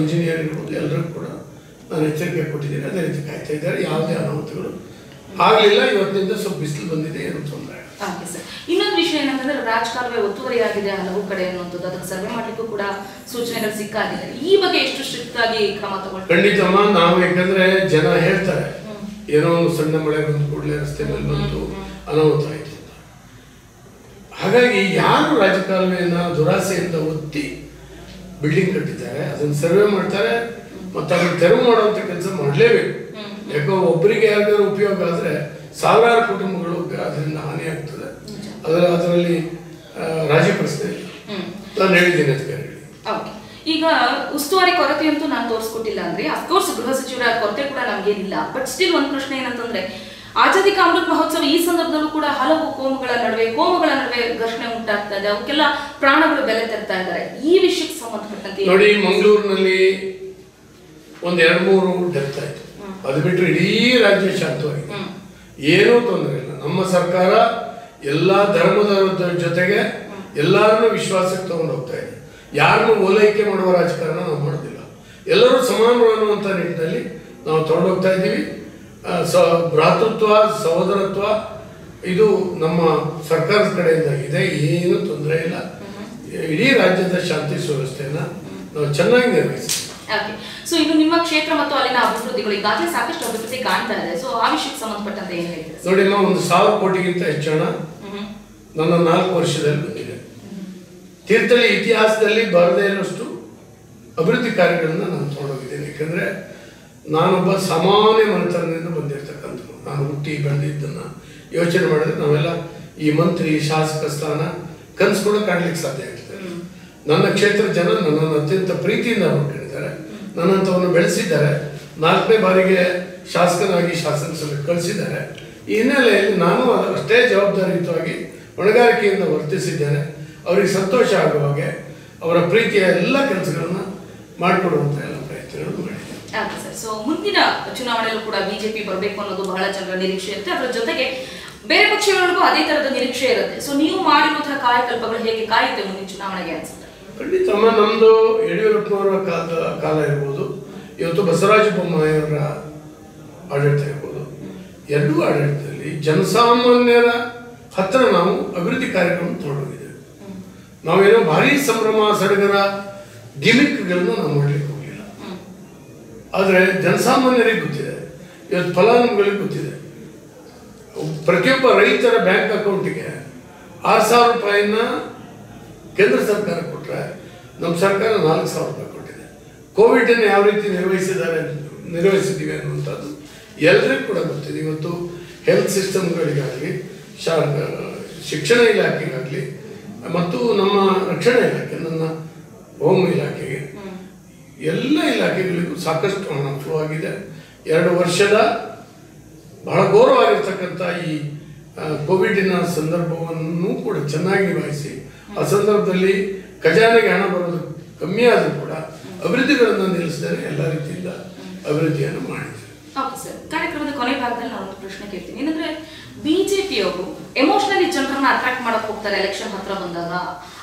engineer ಇರ್ಬೋದು ಎಲ್ಲರೂ ಕೂಡ ನಾನು ಎಚ್ಚರಿಕೆ ಕೊಟ್ಟಿದ್ದೀನಿ. ಅದೇ ರೀತಿ ಕಾಯ್ತಾ ಇದ್ದಾರೆ. ಯಾವುದೇ ಅನಾಹುತಗಳು ಆಗಲಿಲ್ಲ. ಇವತ್ತಿನಿಂದ ಸ್ವಲ್ಪ ಬಿಸಿಲು ಬಂದಿದೆ, ಏನು ತೊಂದರೆ. ಹಾಗೆ ಸರ್. ಇನ್ನೊಂದು ವಿಷಯ ಏನಂತಂದ್ರೆ ರಾಜಕಾಲುವೆ ಒತ್ತುವರಿಯಾಗಿದೆ ಹಲವು ಕಡೆ ಅನ್ನುವಂಥದ್ದು. ಅದಕ್ಕೆ ಸರ್ವೆ ಮಾಡಲಿಕ್ಕೂ ಕೂಡ ಸೂಚನೆಗಳು ಸಿಕ್ಕಾಗಿದೆ. ಈ ಬಗ್ಗೆ ಎಷ್ಟು ಸ್ಟ್ರಿಕ್ಟ್ ಆಗಿ ಕ್ರಮ ತಗೊಳ್ತಾರೆ? ಖಂಡಿತಮ್ಮ ನಾವು ಯಾಕಂದ್ರೆ ಜನ ಹೇಳ್ತಾರೆ. ಏನೋ ಒಂದು ಸಣ್ಣ ಮಳೆ ಬಂದು ಕೂಡಲೇ ರಸ್ತೆ ಮೇಲೆ ಬಂತು ಅನಾಹುತ ಆಯ್ತು ಹಾಗಾಗಿ ಯಾರು ರಾಜಕಾಲುವೆಯನ್ನ ದುರಾಸೆಯಿಂದ ಒತ್ತಿ ಬಿಲ್ಡಿಂಗ್ ಕಟ್ಟಿದ್ದಾರೆ ಅದನ್ನ ಸರ್ವೆ ಮಾಡ್ತಾರೆ ಮತ್ತೆ ಅದನ್ನ ತೆರವು ಮಾಡುವಂತ ಕೆಲಸ ಮಾಡಲೇಬೇಕು. ಯಾಕೋ ಒಬ್ಬರಿಗೆ ಯಾರಿಗಾದ್ರು ಉಪಯೋಗ ಆದ್ರೆ ಸಾವಿರಾರು ಕುಟುಂಬಗಳು ಅದರಿಂದ ಹಾನಿ ಆಗ್ತದೆ ಅದರ ಅದರಲ್ಲಿ ರಾಜಿ ಪ್ರಶ್ನೆ ಇಲ್ಲ. ನಾನು ಹೇಳಿದ್ದೀನಿ ಅಂತ ಈಗ ಉಸ್ತುವಾರಿ ಕೊರತೆ ಅಂತೂ ನಾನು ತೋರಿಸ್ಕೊಟ್ಟಿಲ್ಲ ಅಂದ್ರೆ ಅಫ್ಕೋರ್ಸ್ ಗೃಹ ಸಚಿವರ ಕೊರತೆ ಕೂಡ ನಮ್ಗೇನಿಲ್ಲ. ಬಟ್ ಸ್ಟಿಲ್ ಒಂದು ಪ್ರಶ್ನೆ ಏನಂತಂದ್ರೆ ಆಜಾದಿ ಕಾ ಅಮೃತ್ ಮಹೋತ್ಸವ ಈ ಸಂದರ್ಭದಲ್ಲೂ ಕೂಡ ಹಲವು ಕೋಮುಗಳ ನಡುವೆ ಕೋಮುಗಳ ನಡುವೆ ಘರ್ಷಣೆ ಉಂಟಾಗ್ತಾ ಇದೆ ಅವಕ್ಕೆಲ್ಲ ಪ್ರಾಣಗಳು ಬೆಲೆ ತರ್ತಾ ಇದ್ದಾರೆ. ಈ ವಿಷಯಕ್ಕೆ ಸಂಬಂಧಪಟ್ಟಂತೆ ನೋಡಿ ಮಂಗಳೂರಿನಲ್ಲಿ ಒಂದ್ ಎರಡು ಮೂರು ಡೆತ್ ಆಯ್ತು ಅದು ಬಿಟ್ಟರೆ ಇಡೀ ರಾಜ್ಯ ಶಾಂತವಾಗಿದೆ. ಏನೂ ತೊಂದರೆ ಇಲ್ಲ. ನಮ್ಮ ಸರ್ಕಾರ ಎಲ್ಲಾ ಧರ್ಮದ ಜೊತೆಗೆ ಎಲ್ಲರನ್ನೂ ವಿಶ್ವಾಸಕ್ಕೆ ತಗೊಂಡು ಹೋಗ್ತಾ ಇದೆ ಯಾರನ್ನು ಓಲೈಕೆ ಮಾಡುವ ರಾಜಕಾರಣ ನಾವು ಮಾಡೋದಿಲ್ಲ. ಎಲ್ಲರೂ ಸಮಾನರು ಅನ್ನುವಂಥ ನಿಟ್ಟಿನಲ್ಲಿ ನಾವು ತಗೊಂಡು ಹೋಗ್ತಾ ಇದ್ದೀವಿ. ಸ ಭ್ರಾತೃತ್ವ ಸಹೋದರತ್ವ ಇದು ನಮ್ಮ ಸರ್ಕಾರದ ಕಡೆಯಿಂದ ಇದೆ ಏನು ತೊಂದರೆ ಇಲ್ಲ. ಇಡೀ ರಾಜ್ಯದ ಶಾಂತಿ ಸುವ್ಯವಸ್ಥೆಯನ್ನು ನಾವು ಚೆನ್ನಾಗಿ ನಿರ್ವಹಿಸ್ತೀವಿ ಓಕೆ ಸೊ ಇನ್ನು ನಿಮ್ಮ ಕ್ಷೇತ್ರ ಮತ್ತು ಅಲ್ಲಿನ ಅಭಿವೃದ್ಧಿಗಳು ಈಗಾಗಲೇ ಸಾಕಷ್ಟು ಅಭಿವೃದ್ಧಿ ಕಾಣ್ತಾ ಇದೆ. ಸೊ ಆ ವಿಷಯಕ್ಕೆ ಸಂಬಂಧಪಟ್ಟಂತೆ ಏನು ಹೇಳ್ತೀರಾ? ನೋಡಿ ನಾವು ಒಂದು ಸಾವಿರ ಕೋಟಿಗಿಂತ ಹೆಚ್ಚು ಹಣ ನನ್ನ ನಾಲ್ಕು ವರ್ಷದಲ್ಲಿ ಬಂದಿದೆ. ತೀರ್ಥಹಳ್ಳಿ ಇತಿಹಾಸದಲ್ಲಿ ಬರದೇ ಇರೋಷ್ಟು ಅಭಿವೃದ್ಧಿ ಕಾರ್ಯಗಳನ್ನ ನಾನು ತಗೊಂಡೋಗಿದ್ದೇನೆ. ಯಾಕಂದ್ರೆ ನಾನೊಬ್ಬ ಸಾಮಾನ್ಯ ಮನೆತನದಿಂದ ಬಂದಿರತಕ್ಕಂಥದ್ದು. ನಾನು ಹುಟ್ಟಿ ಬೆಳೆದಿದ್ದನ್ನು ಯೋಚನೆ ಮಾಡಿದ್ರೆ ನಾವೆಲ್ಲ ಈ ಮಂತ್ರಿ ಶಾಸಕ ಸ್ಥಾನ ಕನಸು ಕೂಡ ಕಾಣ್ಲಿಕ್ಕೆ ಸಾಧ್ಯ ಆಗ್ತದೆ. ನನ್ನ ಕ್ಷೇತ್ರ ಜನ ನನ್ನನ್ನು ಅತ್ಯಂತ ಪ್ರೀತಿಯಿಂದ ನೋಡ್ಕೊಂಡಿದ್ದಾರೆ ನನ್ನಂಥವನ್ನು ಬೆಳೆಸಿದ್ದಾರೆ. ನಾಲ್ಕನೇ ಬಾರಿಗೆ ಶಾಸಕನಾಗಿ ಶಾಸನ ಸಭೆ ಕಳಿಸಿದ್ದಾರೆ. ಈ ಹಿನ್ನೆಲೆಯಲ್ಲಿ ನಾನು ಅಷ್ಟೇ ಜವಾಬ್ದಾರಿಯುತವಾಗಿ ಹೊಣೆಗಾರಿಕೆಯಿಂದ ವರ್ತಿಸಿದ್ದೇನೆ. ಅವರಿಗೆ ಸಂತೋಷ ಆಗುವ ಹಾಗೆ ಅವರ ಪ್ರೀತಿಯ ಎಲ್ಲ ಕೆಲಸಗಳನ್ನು ಮಾಡಿಕೊಡುವಂಥ ಎಲ್ಲ ಪ್ರಯತ್ನಗಳನ್ನು ಮಾಡಿದ್ದೇನೆ. ಸೊ ಮುಂದಿನ ಚುನಾವಣೆಯಲ್ಲೂ ಕೂಡ ಬಿಜೆಪಿ ಬರಬೇಕು ಅನ್ನೋದು ಬಹಳ ಜನರ ನಿರೀಕ್ಷೆ ಇರುತ್ತೆ. ಅದರ ಜೊತೆಗೆ ಬೇರೆ ಪಕ್ಷಗಳಿಗೂ ಅದೇ ತರದ ನಿರೀಕ್ಷೆ ಇರುತ್ತೆ. ಸೊ ನೀವು ಮಾಡಿರುವಂತಹ ಕಾರ್ಯಕಲ್ಪಗಳು ಹೇಗೆ ಕಾಯುತ್ತೆ ಮುಂದಿನ ಚುನಾವಣೆಗೆ ಅನ್ಸುತ್ತೆ? ಖಂಡಿತಮ್ಮ ನಮ್ಮದು ಯಡಿಯೂರಪ್ಪನವರ ಕಾಲ ಕಾಲ ಇರ್ಬೋದು, ಇವತ್ತು ಬಸವರಾಜ ಬೊಮ್ಮಾಯಿಯವರ ಆಡಳಿತ ಇರ್ಬೋದು. ಎರಡೂ ಆಡಳಿತದಲ್ಲಿ ಜನಸಾಮಾನ್ಯರ ಹತ್ರ ನಾವು ಅಭಿವೃದ್ಧಿ ಕಾರ್ಯಕ್ರಮ ತೊಡಗಿದ್ದೇವೆ ನಾವೇನೋ ಭಾರಿ ಸಂಭ್ರಮ ಸಡಗರ ಗಿಮಿಕ್ಗಳನ್ನು ನಾವು ಮಾಡಲಿಕ್ಕೆ ಹೋಗಿಲ್ಲ ಆದರೆ ಜನಸಾಮಾನ್ಯರಿಗೆ ಗೊತ್ತಿದೆ, ಇವತ್ತು ಫಲಾನುಭವಿಗಳಿಗೆ ಗೊತ್ತಿದೆ. ಪ್ರತಿಯೊಬ್ಬ ರೈತರ ಬ್ಯಾಂಕ್ ಅಕೌಂಟಿಗೆ ಆರು ಸಾವಿರ ರೂಪಾಯಿನ ಕೇಂದ್ರ ಸರ್ಕಾರ ಕೊಟ್ಟರೆ ನಮ್ಮ ಸರ್ಕಾರ ನಾಲ್ಕು ಸಾವಿರ ರೂಪಾಯಿ ಕೊಟ್ಟಿದೆ. ಕೋವಿಡನ್ನು ಯಾವ ರೀತಿ ನಿರ್ವಹಿಸಿದ್ದಾರೆ ನಿರ್ವಹಿಸಿದ್ದೀವಿ ಅನ್ನುವಂಥದ್ದು ಎಲ್ಲರಿಗೂ ಕೂಡ ಗೊತ್ತಿದೆ. ಇವತ್ತು ಹೆಲ್ತ್ ಸಿಸ್ಟಮ್ಗಳಿಗಾಗಲಿ ಶಾ ಶಿಕ್ಷಣ ಇಲಾಖೆಗಾಗಲಿ ಮತ್ತು ನಮ್ಮ ರಕ್ಷಣಾ ಇಲಾಖೆ ನನ್ನ ಹೋಮ್ ಇಲಾಖೆಗೆ ಎಲ್ಲ ಇಲಾಖೆಗಳಿಗೂ ಸಾಕಷ್ಟು ಹಣ ಫ್ಲೋ ಆಗಿದೆ. ಎರಡು ವರ್ಷದ ಬಹಳ ಘೋರವಾಗಿರ್ತಕ್ಕಂಥ ಈ ಆ, ಕೋವಿಡಿನ ಸಂದರ್ಭವನ್ನು ಕೂಡ ಚೆನ್ನಾಗಿ ನಿಭಾಯಿಸಿ ಆ ಸಂದರ್ಭದಲ್ಲಿ ಖಜಾನೆಗೆ ಹಣ ಬರೋದು ಕಮ್ಮಿ ಆದರೂ ಕೂಡ ಅಭಿವೃದ್ಧಿಗಳನ್ನು ನಿಲ್ಲಿಸಿದರೆ ಎಲ್ಲ ರೀತಿಯಿಂದ ಅಭಿವೃದ್ಧಿಯನ್ನು ಮಾಡಿದ್ರು. ಕಾರ್ಯಕ್ರಮದ ಕೊನೆ ಭಾಗದಲ್ಲಿ ನಾನು ಒಂದು ಪ್ರಶ್ನೆ ಕೇಳ್ತೀನಿ. ಏನಂದ್ರೆ ಬಿಜೆಪಿಯವರು ಎಮೋಷನಲಿ ಜನರನ್ನ ಅಟ್ರಾಕ್ಟ್ ಮಾಡಕ್ ಹೋಗ್ತಾರೆ ಎಲೆಕ್ಷನ್ ಹತ್ರ ಬಂದಾಗ.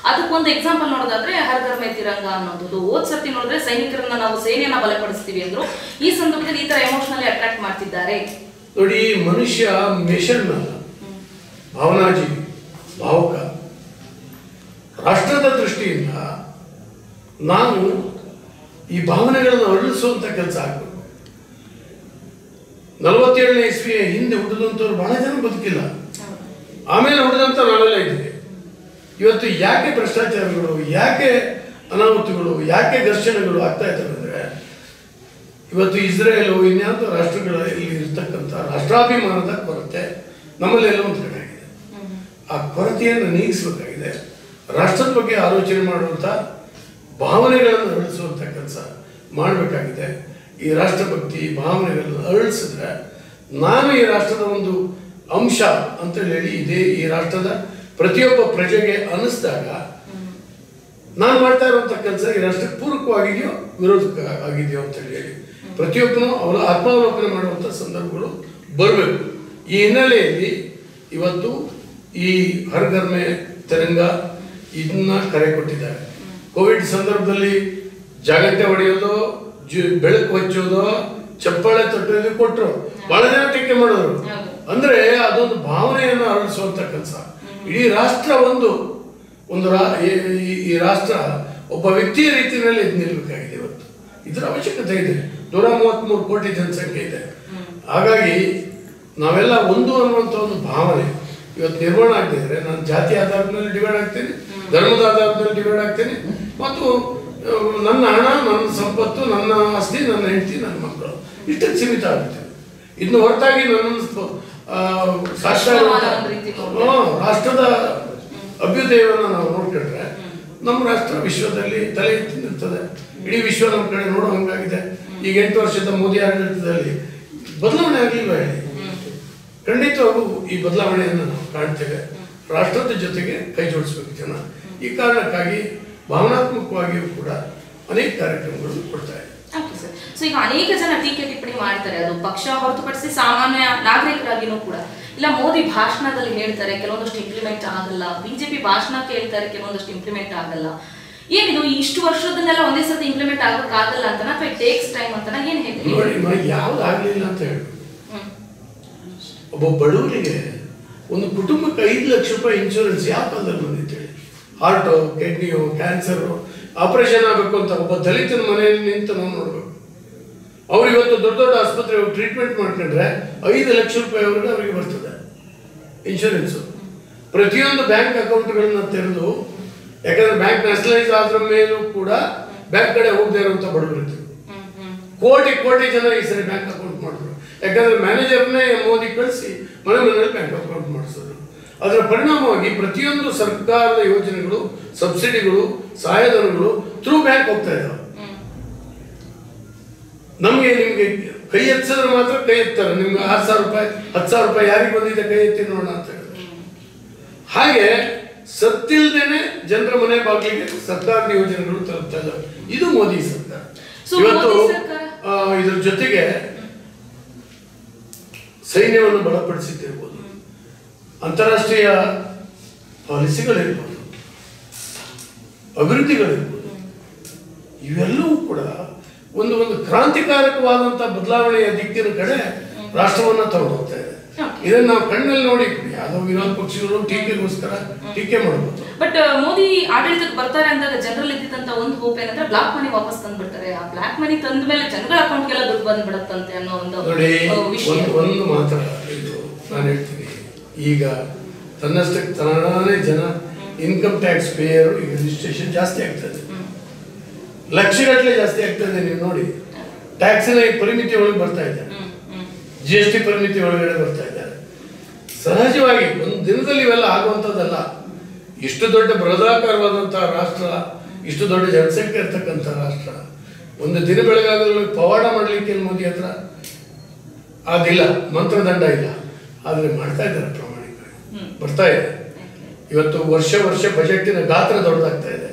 ಅದಕ್ಕೊಂದು ಎಕ್ಸಾಂಪಲ್ ನೋಡೋದಾದ್ರೆ ಹರ್ ಘರ್ ಮೇ ತಿರಂಗ ಅನ್ನೋದು ಹೋದ್ ಸರ್ತಿ ನೋಡಿದ್ರೆ ಸೈನಿಕರನ್ನ ನಾವು ಸೇನೆಯನ್ನ ಬಲಪಡಿಸ್ತೀವಿ ಅಂದ್ರು. ಈ ಸಂದರ್ಭದಲ್ಲಿ ಈ ತರ ಎಮೋಷನಲಿ ಅಟ್ರಾಕ್ಟ್ ಮಾಡ್ತಿದ್ದಾರೆ. ನೋಡಿ ಮನುಷ್ಯ ಮಿಷನ್ ಅಲ್ಲ ಭಾವನಾಜೀವಿ ಭಾವುಕ ರಾಷ್ಟ್ರದ ದೃಷ್ಟಿಯಿಂದ ನಾನು ಈ ಭಾವನೆಗಳನ್ನು ಅರಳಿಸುವಂತ ಕೆಲಸ ಆಗಬೇಕು. ನಲವತ್ತೇಳನೇ ಇಸ್ವಿಯ ಹಿಂದೆ ಹುಟ್ಟಿದಂಥವ್ರು ಬಹಳ ಜನ ಬದುಕಿಲ್ಲ. ಆಮೇಲೆ ಹುಟ್ಟಿದಂಥ ನಾವೆಲ್ಲ ಇದ್ದೀವಿ. ಇವತ್ತು ಯಾಕೆ ಭ್ರಷ್ಟಾಚಾರಗಳು ಯಾಕೆ ಅನಾಹುತಗಳು ಯಾಕೆ ಘರ್ಷಣೆಗಳು ಆಗ್ತಾ ಇದ್ದಾವೆ ಅಂದರೆ ಇವತ್ತು ಇಸ್ರೇಲು ಇನ್ಯಾವುದೋ ರಾಷ್ಟ್ರಗಳಲ್ಲಿ ಇರ್ತಕ್ಕಂಥ ರಾಷ್ಟ್ರಾಭಿಮಾನದ ಕೊರತೆ ನಮ್ಮಲ್ಲೆಲ್ಲ ಒಂದು ಕಡೆ ಆಗಿದೆ. ಆ ಕೊರತೆಯನ್ನು ನೀಗಿಸಬೇಕಾಗಿದೆ. ರಾಷ್ಟ್ರದ ಬಗ್ಗೆ ಆಲೋಚನೆ ಮಾಡುವಂಥ ಭಾವನೆಗಳನ್ನು ಅರಳಿಸುವಂಥ ಕೆಲಸ ಮಾಡಬೇಕಾಗಿದೆ. ಈ ರಾಷ್ಟ್ರಭಕ್ತಿ ಭಾವನೆಗಳನ್ನು ಅರಳಿಸಿದ್ರೆ ನಾನು ಈ ರಾಷ್ಟ್ರದ ಒಂದು ಅಂಶ ಅಂತ ಹೇಳಿ ಇದೇ ಈ ರಾಷ್ಟ್ರದ ಪ್ರತಿಯೊಬ್ಬ ಪ್ರಜೆಗೆ ಅನ್ನಿಸಿದಾಗ ನಾನು ಮಾಡ್ತಾ ಇರುವಂಥ ಕೆಲಸ ಈ ರಾಷ್ಟ್ರಕ್ಕೆ ಪೂರಕವಾಗಿದೆಯೋ ವಿರೋಧಕ್ಕೆ ಆಗಿದೆಯೋ ಅಂತ ಹೇಳಿ ಪ್ರತಿಯೊಬ್ಬನು ಅವರ ಆತ್ಮಾವಲೋಕನೆ ಮಾಡುವಂಥ ಸಂದರ್ಭಗಳು ಬರಬೇಕು. ಈ ಹಿನ್ನೆಲೆಯಲ್ಲಿ ಇವತ್ತು ಈ ಹರಗರ್ಮೆ, ತಿರಂಗ ಇದನ್ನ ಕರೆ ಕೊಟ್ಟಿದ್ದಾರೆ. ಕೋವಿಡ್ ಸಂದರ್ಭದಲ್ಲಿ ಜಾಗ್ರತೆ ಹೊಡೆಯೋದು ಜು- ಬೆಳಕು ಹಚ್ಚೋದು ಚಪ್ಪಾಳೆ ತಟ್ಟೋದು ಕೊಟ್ಟರು ಬಹಳ ಜನ ಟೀಕೆ ಮಾಡಿದ್ರು. ಅಂದ್ರೆ ಅದೊಂದು ಭಾವನೆಯನ್ನು ಅರಳಿಸುವಂತ ಕೆಲಸ. ಇಡೀ ರಾಷ್ಟ್ರ ಒಂದು ಒಂದು ರಾ- ಈ- ರಾಷ್ಟ್ರ ಒಬ್ಬ ವ್ಯಕ್ತಿಯ ರೀತಿಯಲ್ಲಿ ಇದು ನಿಲ್ಬೇಕಾಗಿದೆ ಇವತ್ತು. ಇದರ ಅವಶ್ಯಕತೆ ಇದೆ. ನೂರ ಮೂವತ್ಮೂರು ಕೋಟಿ ಜನಸಂಖ್ಯೆ ಇದೆ. ಹಾಗಾಗಿ ನಾವೆಲ್ಲ ಒಂದು ಅನ್ನುವಂಥ ಒಂದು ಭಾವನೆ. ಇವತ್ತು ನಿರ್ಮಾಣ ಇದ್ರೆ ನಾನು ಜಾತಿ ಆಧಾರದ ಮೇಲೆ ಡಿವೈಡ್ ಆಗ್ತೇನೆ ಧರ್ಮದ ಆಧಾರದ ಮೇಲೆ ಡಿವೈಡ್ ಆಗ್ತೇನೆ. ಮತ್ತು ನನ್ನ ಹಣ ನನ್ನ ಸಂಪತ್ತು ನನ್ನ ಆಸ್ತಿ ನನ್ನ ಹೆಂಡತಿ ನನ್ನ ಮಕ್ಕಳು. ಇಷ್ಟಕ್ಕೆ ಸೀಮಿತ ಆಗುತ್ತೆ. ಇನ್ನು ಹೊರತಾಗಿ ನನ್ನನ್ನು ಒಂದು ರೀತಿ ರಾಷ್ಟ್ರದ ಅಭ್ಯುದಯವನ್ನು ನಾವು ನೋಡ್ಕೊಂಡ್ರೆ ನಮ್ಮ ರಾಷ್ಟ್ರ ವಿಶ್ವದಲ್ಲಿ ತಲೆ ಎತ್ತಿ ನಿಲ್ತದೆ ಇಡೀ ವಿಶ್ವ ನಮ್ಮ ಕಡೆ ನೋಡೋ ಹಂಗಾಗಿದೆ. ಈಗ ಎಂಟು ವರ್ಷದ ಮೋದಿ ಆಡಳಿತದಲ್ಲಿ ಬದಲಾವಣೆ ಆಗಲಿಲ್ಲ ಹೇಳಿ? ಖಂಡಿತವಾಗೂ ಈ ಬದಲಾವಣೆಯನ್ನು ನಾವು ಕಾಣ್ತೇವೆ. ರಾಷ್ಟ್ರದ ಜೊತೆಗೆ ಕೈ ಜೋಡಿಸಬೇಕು ಜನ. ಈ ಕಾರಣಕ್ಕಾಗಿ ಭಾವನಾತ್ಮಕವಾಗಿಯೂ ಕೂಡ ಅನೇಕ ಕಾರ್ಯಕ್ರಮಗಳನ್ನು ಕೊಡ್ತಾ ಇದೆ ಸೊ ಈಗ ಅನೇಕ ಜನ ಟೀಕೆ ಟಿಪ್ಪಣಿ ಮಾಡ್ತಾರೆ. ಅದು ಪಕ್ಷ ಹೊರತುಪಡಿಸಿ ಸಾಮಾನ್ಯ ನಾಗರಿಕರಾಗಿನೂ ಕೂಡ. ಇಲ್ಲ ಮೋದಿ ಭಾಷಣದಲ್ಲಿ ಹೇಳ್ತಾರೆ ಕೆಲವೊಂದಷ್ಟು ಇಂಪ್ಲಿಮೆಂಟ್ ಆಗಲ್ಲ. ಬಿಜೆಪಿ ಭಾಷಣ ಕೇಳ್ತಾರೆ ಕೆಲವೊಂದಷ್ಟು ಇಂಪ್ಲಿಮೆಂಟ್ ಆಗಲ್ಲ. ಏನಿದು? ಇಷ್ಟು ವರ್ಷದನ್ನೆಲ್ಲ ಒಂದೇ ಸತಿ ಇಂಪ್ಲಿಮೆಂಟ್ ಆಗೋಕ್ಕಾಗಲ್ಲ ಅಂತ ಅಥವಾ ಟೇಕ್ಸ್ ಟೈಮ್ ಅಂತ ಏನ್ ಹೇಳ್ತೀವಿ ಯಾವ್ದು ಆಗ್ಲಿಲ್ಲ ಅಂತ ಹೇಳಿ. ಒಬ್ಬ ಬಡವರಿಗೆ ಒಂದು ಕುಟುಂಬಕ್ಕೆ ಐದು ಲಕ್ಷ ರೂಪಾಯಿ ಇನ್ಶೂರೆನ್ಸ್ ಯಾವ ಕಾಲದಲ್ಲಿ ಬಂದಿತ್ತು ಹೇಳಿ. ಹಾರ್ಟು ಕಿಡ್ನಿಯು ಕ್ಯಾನ್ಸರು ಆಪರೇಷನ್ ಆಗಬೇಕು ಅಂತ ಒಬ್ಬ ದಲಿತನ ಮನೆಯಲ್ಲಿ ನಿಂತು ನಾವು ನೋಡಬೇಕು. ಅವ್ರು ಇವತ್ತು ದೊಡ್ಡ ದೊಡ್ಡ ಆಸ್ಪತ್ರೆ ಟ್ರೀಟ್ಮೆಂಟ್ ಮಾಡ್ಕೊಂಡ್ರೆ ಐದು ಲಕ್ಷ ರೂಪಾಯಿ ಅವರಿಗೆ ಬರ್ತದೆ. ಇನ್ಶೂರೆನ್ಸು ಪ್ರತಿಯೊಂದು ಬ್ಯಾಂಕ್ ಅಕೌಂಟ್ಗಳನ್ನ ತೆರೆದು ಯಾಕಂದ್ರೆ ಬ್ಯಾಂಕ್ ನ್ಯಾಷನಲೈಸ್ ಆದ್ರ ಮೇಲೂ ಕೂಡ ಬ್ಯಾಂಕ್ ಕಡೆ ಹೋಗದೆ ಇರುವಂತ ಬಡವರು ಕೋಟಿ ಕೋಟಿ ಜನ ಈ ಸರಿ ಬ್ಯಾಂಕ್ ಅಕೌಂಟ್ ಮಾಡಿದ್ರು ಯಾಕಂದ್ರೆ ಮ್ಯಾನೇಜರ್ನೇ ಮೋದಿ ಕಳಿಸಿ ಮನೆ ಮನೆಯಲ್ಲಿ ಬ್ಯಾಂಕ್ ಅಕೌಂಟ್ ಮಾಡಿಸೋದು. ಅದರ ಪರಿಣಾಮವಾಗಿ ಪ್ರತಿಯೊಂದು ಸರ್ಕಾರದ ಯೋಜನೆಗಳು ಸಬ್ಸಿಡಿಗಳು ಸಹಾಯಧನಗಳು ಥ್ರೂ ಬ್ಯಾಂಕ್ ಹೋಗ್ತಾ ಇದ್ದಾವೆ ನಮಗೆ ನಿಮಗೆ ಕೈ ಎತ್ತಿಸಿದ್ರೆ ಮಾತ್ರ ಕೈ ಎತ್ತಾರೆ. ನಿಮ್ಗೆ ಆರು ಸಾವಿರ ರೂಪಾಯಿ ಹತ್ತು ಸಾವಿರ ರೂಪಾಯಿ ಯಾರಿಗೆ ಬಂದಿದೆ ಕೈ ಎತ್ತಿ ನೋಡೋಣ ಅಂತ ಹೇಳಿದ್ರು ಹಾಗೆ ಸತ್ತಿಲ್ದೇನೆ ಜನರ ಮನೆ ಬಾಗಿಲಿಗೆ ಸರ್ಕಾರದ ಯೋಜನೆಗಳು ತಲುಪ್ತಾ ಇದ್ದಾವೆ ಇದು ಮೋದಿ ಸರ್ಕಾರ. ಇವತ್ತು ಇದ್ರ ಜೊತೆಗೆ ಸೈನ್ಯವನ್ನು ಬಲಪಡಿಸಿದ್ದಿರ್ಬೋದು. ಅಂತಾರಾಷ್ಟ್ರೀಯ ಪಾಲಿಸಿಗಳಿರ್ಬೋದು ಅಭಿವೃದ್ಧಿಗಳಿರ್ಬೋದು ಇವೆಲ್ಲವೂ ಕೂಡ ಒಂದು ಒಂದು ಕ್ರಾಂತಿಕಾರಕವಾದಂಥ ಬದಲಾವಣೆಯ ದಿಕ್ಕಿನ ಕಡೆ ರಾಷ್ಟ್ರವನ್ನ ತಗೊಂಡು ಹೋಗ್ತಾ ಇದೆ. ಇದನ್ನು ಇದನ್ನ ನಾವು ಕಣ್ಣಲ್ಲಿ ನೋಡಿ ಯಾವುದೋ ವಿರೋಧ ಪಕ್ಷಗಳು ಟೀಕೆಗೋಸ್ಕರ ಟೀಕೆ ಮಾಡಬಹುದು. ಬಟ್ ಮೋದಿ ಆಡಳಿತಕ್ಕೆ ಬರ್ತಾರೆ ಅಂದಾಗ ಜನರಲ್ಲಿ ಇದ್ದಿದ್ದಂತ ಒಂದು ಹೋಪ್ ಏನಂದ್ರೆ ಬ್ಲಾಕ್ ಮನಿ ವಾಪಸ್ ತಂದ್ಬಿಡ್ತಾರೆ. ಆ ಬ್ಲಾಕ್ ಮನಿ ತಂದ ಮೇಲೆ ಜನಗಳ ಅಕೌಂಟ್ಗೆಲ್ಲ ದುಡ್ಡು ಬಂದ್ಬಿಡತ್ತಂತೆ ಅನ್ನೋ ಒಂದು ವಿಷಯ ಒಂದು ಒಂದು ಮಾತ್ರ ಇದು ನಾನು ಹೇಳ್ತೀನಿ. ಈಗ ತನ್ನಷ್ಟಕ್ಕೆ ತಾನೇ ಜನ ಇನ್ಕಮ್ ಟ್ಯಾಕ್ಸ್ ಪೇಯರ್ ಈಗ ರಿಜಿಸ್ಟ್ರೇಷನ್ ಜಾಸ್ತಿ ಆಗ್ತದೆ. ಲಕ್ಷಗಟ್ಟಲೆ ಜಾಸ್ತಿ ಆಗ್ತದೆ ನೀವು ನೋಡಿ. ಟ್ಯಾಕ್ಸಿನ ಈ ಪರಿಮಿತಿ ಒಳಗೆ ಬರ್ತಾ ಇದೆ. ಹ್ಮ್ ಹ್ಮ್. ಜಿ ಎಸ್ ಟಿ ಪರಿಮಿತಿ ಒಳಗಡೆ ಬರ್ತಾ ಇದ್ದಾರೆ ಸಹಜವಾಗಿ ಒಂದು ದಿನದಲ್ಲಿ ಇವೆಲ್ಲ ಆಗುವಂಥದ್ದಲ್ಲ. ಇಷ್ಟು ದೊಡ್ಡ ಬೃಹದಾಕಾರವಾದಂತಹ ರಾಷ್ಟ್ರ ಇಷ್ಟು ದೊಡ್ಡ ಜನಸಂಖ್ಯೆ ಇರ್ತಕ್ಕಂಥ ರಾಷ್ಟ್ರ ಒಂದು ದಿನ ಬೆಳಗಾಗಲು ಪವಾಡ ಮಾಡಲಿಕ್ಕೆ ಏನು ಮೋದಿ ಹತ್ರ? ಅದಿಲ್ಲ ಮಂತ್ರದಂಡ ಇಲ್ಲ. ಆದರೆ ಮಾಡ್ತಾ ಇದ್ದಾರೆ ಪ್ರಾಮಾಣಿಕವಾಗಿ ಹ್ಮ್. ಬರ್ತಾ ಇದೆ. ಇವತ್ತು ವರ್ಷ ವರ್ಷ ಬಜೆಟಿನ ಗಾತ್ರ ದೊಡ್ಡದಾಗ್ತಾ ಇದೆ.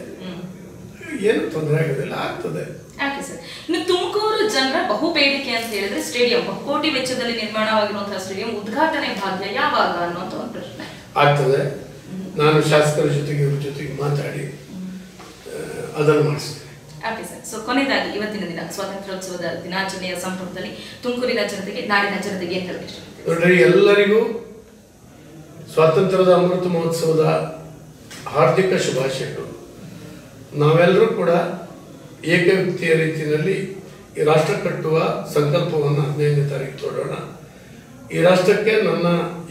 ಏನು ತೊಂದರೆ ಆಗೋದಿಲ್ಲ ಆಗ್ತದೆ. ಯಾಕೆ ಸರ್? ಇನ್ನು ತುಮಕೂರು ಜನರ ಬಹು ಬೇಡಿಕೆ ಅಂತ ಹೇಳಿದ್ರೆ ಸ್ಟೇಡಿಯಂ ಕೋಟಿ ವೆಚ್ಚದಲ್ಲಿ ನಿರ್ಮಾಣವಾಗಿರುವಂತಹ ಸ್ಟೇಡಿಯಂ ಉದ್ಘಾಟನೆ ಭಾಗ್ಯ ಯಾವಾಗ ಅನ್ನುವಂತ ಒಂದು ಪ್ರಶ್ನೆ. ಆಗ್ತದೆ. ನಾನು ಶಾಸಕರ ಜೊತೆಗೆ ಇವ್ರ ಜೊತೆಗೆ ಮಾತಾಡಿ ಅದನ್ನು ಮಾಡಿಸಿದೆ. ಓಕೆ ಸರ್ ಸೊ ಕೊನೆಯದಾಗಿ ಇವತ್ತಿನ ದಿನ ಸ್ವಾತಂತ್ರ್ಯೋತ್ಸವದ ದಿನಾಚರಣೆಯ ಸಂದರ್ಭದಲ್ಲಿ ತುಮಕೂರಿನ ಜನತೆಗೆ ನಾಡಿನ ಜನತೆಗೆ ಅಂತ? ನೋಡ್ರಿ ಎಲ್ಲರಿಗೂ ಸ್ವಾತಂತ್ರ್ಯದ ಅಮೃತ ಮಹೋತ್ಸವದ ಹಾರ್ದಿಕ ಶುಭಾಶಯಗಳು. ನಾವೆಲ್ಲರೂ ಕೂಡ ಏಕವ್ಯಕ್ತಿಯ ರೀತಿಯಲ್ಲಿ ಈ ರಾಷ್ಟ್ರ ಕಟ್ಟುವ ಸಂಕಲ್ಪವನ್ನು ಹದಿನೈದನೇ ತಾರೀಕು ತೋಡೋಣ. ಈ ರಾಷ್ಟ್ರಕ್ಕೆ ನನ್ನ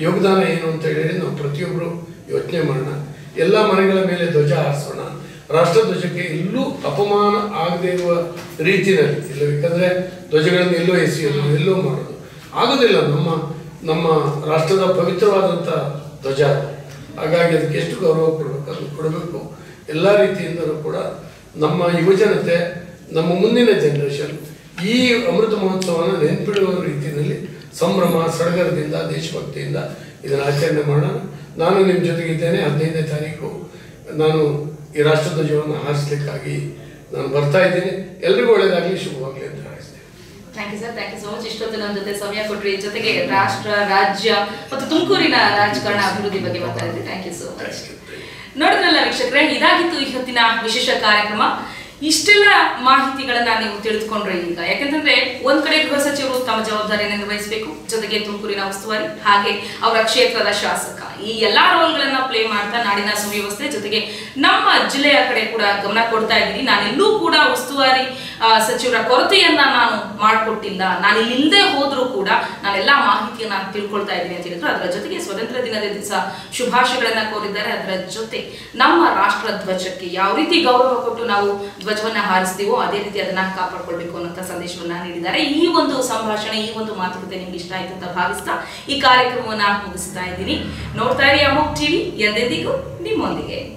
ಯೋಗದಾನ ಏನು ಅಂತ ಹೇಳಿ ನಾವು ಪ್ರತಿಯೊಬ್ಬರು ಯೋಚನೆ ಮಾಡೋಣ. ಎಲ್ಲ ಮನೆಗಳ ಮೇಲೆ ಧ್ವಜ ಹಾರಿಸೋಣ. ರಾಷ್ಟ್ರ ಧ್ವಜಕ್ಕೆ ಎಲ್ಲೂ ಅಪಮಾನ ಆಗದೇ ಇರುವ ರೀತಿಯಲ್ಲಿ, ಇಲ್ಲ ಯಾಕಂದರೆ ಧ್ವಜಗಳನ್ನು ಎಲ್ಲೋ ಎಸೆಯೋದು, ಎಲ್ಲೋ ಮಾಡೋದು. ಆಗೋದಿಲ್ಲ, ನಮ್ಮ ನಮ್ಮ ರಾಷ್ಟ್ರದ ಪವಿತ್ರವಾದಂಥ ಧ್ವಜ. ಹಾಗಾಗಿ ಅದಕ್ಕೆ ಎಷ್ಟು ಗೌರವ ಕೊಡಬೇಕು, ಅದು ಕೊಡಬೇಕು. ಎಲ್ಲ ರೀತಿಯಿಂದಲೂ ಕೂಡ ನಮ್ಮ ಯುವಜನತೆ, ನಮ್ಮ ಮುಂದಿನ ಜನರೇಷನ್ ಈ ಅಮೃತ ಮಹೋತ್ಸವವನ್ನು ನೆನ್ಪಿಡುವ ರೀತಿಯಲ್ಲಿ ಸಂಭ್ರಮ ಸಡಗರದಿಂದ ದೇಶಭಕ್ತಿಯಿಂದ ಇದನ್ನು ಆಚರಣೆ ಮಾಡೋಣ. ನಾನು ನಿಮ್ಮ ಜೊತೆಗಿದ್ದೇನೆ ಹದಿನೈದನೇ ತಾರೀಕು ನಾನು ಈ ರಾಷ್ಟ್ರಧ್ವಜವನ್ನು ಹಾರಿಸ್ಲಿಕ್ಕಾಗಿ ನಾನು ಬರ್ತಾ ಇದ್ದೀನಿ. ಎಲ್ರಿಗೂ ಒಳ್ಳೇದಾಗಲಿ ಶುಭವಾಗಲಿ ಅಂತ ಹಾರಿಸ್ತೇನೆ. Thank you sir thank you so much ಇಷ್ಟೊತ್ತು ನನ್ನ ಜೊತೆ ಸಮಯ ಕೊಟ್ಟರಿ ಜೊತೆಗೆ ರಾಷ್ಟ್ರ ರಾಜ್ಯ ಮತ್ತು ತುಮಕೂರಿನ ರಾಜಕಾರಣ ಅಭಿವೃದ್ಧಿ ಬಗ್ಗೆ ಮಾತಾಡಿದ್ರಿ ಥ್ಯಾಂಕ್ ಯು ಸೋ ಮಚ್ ನೋಡಿದ್ರಲ್ಲ ವೀಕ್ಷಕರೇ ಇದಾಗಿತ್ತು ಇವತ್ತಿನ ವಿಶೇಷ ಕಾರ್ಯಕ್ರಮ. ಇಷ್ಟೆಲ್ಲ ಮಾಹಿತಿಗಳನ್ನ ನೀವು ತಿಳಿದುಕೊಂಡ್ರೆ ಈಗ. ಯಾಕಂತಂದ್ರೆ ಒಂದ್ ಕಡೆ ಗೃಹ ಸಚಿವರು ತಮ್ಮ ಜವಾಬ್ದಾರಿಯನ್ನು ನಿರ್ವಹಿಸಬೇಕು. ಜೊತೆಗೆ ತುಮಕೂರಿನ ಉಸ್ತುವಾರಿ ಹಾಗೆ ಅವರ ಕ್ಷೇತ್ರದ ಶಾಸಕ. ಈ ಎಲ್ಲಾ ರೋಲ್ಗಳನ್ನ ಪ್ಲೇ ಮಾಡ್ತಾ ನಾಡಿನ ಸುವ್ಯವಸ್ಥೆ ಜೊತೆಗೆ ನಮ್ಮ ಜಿಲ್ಲೆಯ ಕಡೆ ಕೂಡ ಗಮನ ಕೊಡ್ತಾ ಇದ್ದೀನಿ. ನಾನೆಲ್ಲೂ ಕೂಡ ಉಸ್ತುವಾರಿ ಸಚಿವರ ಕೊರತೆಯನ್ನ ನಾನು ಮಾಡಿಕೊಟ್ಟಿಲ್ಲ. ನಾನು ಹಿಂದೆ ಹೋದ್ರೂ ಕೂಡ ನಾನೆಲ್ಲಾ ಮಾಹಿತಿಯನ್ನ ತಿಳ್ಕೊಳ್ತಾ ಇದ್ದೀನಿ ಅಂತ ಹೇಳಿದ್ರು. ಅದರ ಜೊತೆಗೆ ಸ್ವತಂತ್ರ ದಿನದ ದಿವಸ ಶುಭಾಶಯಗಳನ್ನ ಕೋರಿದ್ದಾರೆ. ಅದರ ಜೊತೆ ನಮ್ಮ ರಾಷ್ಟ್ರ ಧ್ವಜಕ್ಕೆ ಯಾವ ರೀತಿ ಗೌರವ ಕೊಟ್ಟು ನಾವು ಧ್ವಜವನ್ನ ಹಾರಿಸ್ತೀವೋ ಅದೇ ರೀತಿ ಅದನ್ನ ಕಾಪಾಡ್ಕೊಳ್ಬೇಕು ಅನ್ನೋಂಥ ಸಂದೇಶವನ್ನ ನೀಡಿದ್ದಾರೆ. ಈ ಒಂದು ಸಂಭಾಷಣೆ, ಈ ಒಂದು ಮಾತುಕತೆ ನಿಮ್ಗೆ ಇಷ್ಟ ಆಯ್ತು ಅಂತ ಭಾವಿಸ್ತಾ ಈ ಕಾರ್ಯಕ್ರಮವನ್ನ ಮುಗಿಸ್ತಾ ಇದ್ದೀನಿ. Dokter Yamuk TV ya dediku di Mondige.